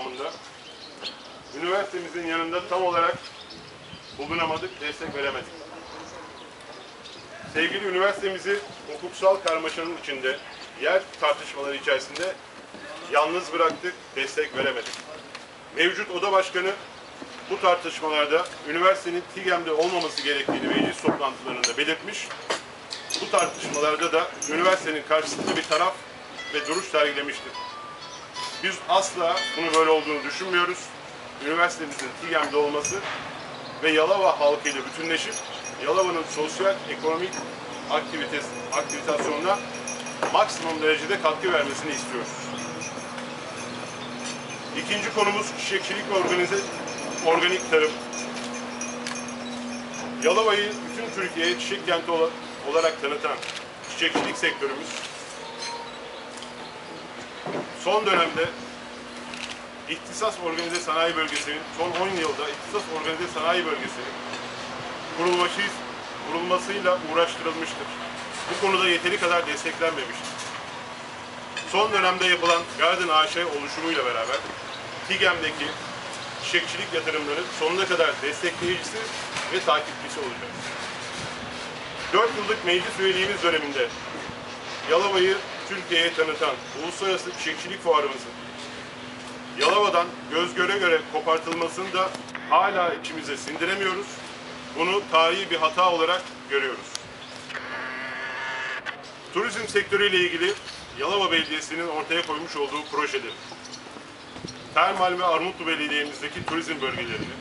devamında üniversitemizin yanında tam olarak bulunamadık, destek veremedik. Sevgili üniversitemizi hukuksal karmaşanın içinde, yer tartışmaları içerisinde yalnız bıraktık, destek veremedik. Mevcut oda başkanı bu tartışmalarda üniversitenin TİGEM'de olmaması gerektiğini meclis toplantılarında belirtmiş. Bu tartışmalarda da üniversitenin karşısında bir taraf ve duruş sergilemiştir. Biz asla bunu böyle olduğunu düşünmüyoruz. Üniversitemizin TİGEM'de olması ve Yalova halkıyla bütünleşip Yalova'nın sosyal, ekonomik aktivites, aktivitasyonuna maksimum derecede katkı vermesini istiyoruz. İkinci konumuz çiçekçilik ve organize, organik tarım. Yalova'yı bütün Türkiye'ye çiçek kenti ola- olarak tanıtan çiçekçilik sektörümüz son dönemde İhtisas Organize Sanayi Bölgesi'nin son 10 yılda İhtisas Organize Sanayi Bölgesi'nin kurulması, kurulmasıyla uğraştırılmıştır. Bu konuda yeteri kadar desteklenmemiştir. Son dönemde yapılan Garden AŞ oluşumuyla beraber TİGEM'deki çiçekçilik yatırımları sonuna kadar destekleyicisi ve takipçisi olacak. 4 yıllık meclis üyeliğimiz döneminde Yalova'yı Türkiye'ye tanıtan Uluslararası Çiçekçilik Fuarımızın Yalova'dan göz göre göre kopartılmasını da hala içimize sindiremiyoruz. Bunu tarihi bir hata olarak görüyoruz. Turizm sektörüyle ilgili Yalova Belediyesi'nin ortaya koymuş olduğu projeleri, Termal ve Armutlu Belediye'mizdeki turizm bölgelerini,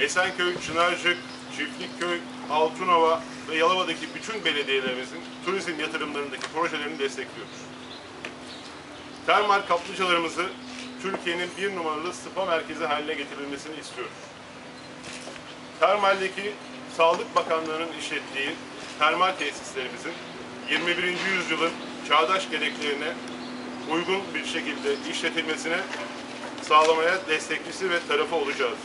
Esenköy, Çınarcık, Çiftlikköy, Altınova ve Yalova'daki bütün belediyelerimizin turizm yatırımlarındaki projelerini destekliyoruz. Termal kaplıcalarımızı Türkiye'nin bir numaralı spa merkezi haline getirilmesini istiyoruz. Termal'deki Sağlık Bakanlığı'nın işlettiği termal tesislerimizin 21. yüzyılın çağdaş gereklerine uygun bir şekilde işletilmesine sağlamaya destekçisi ve tarafı olacağız.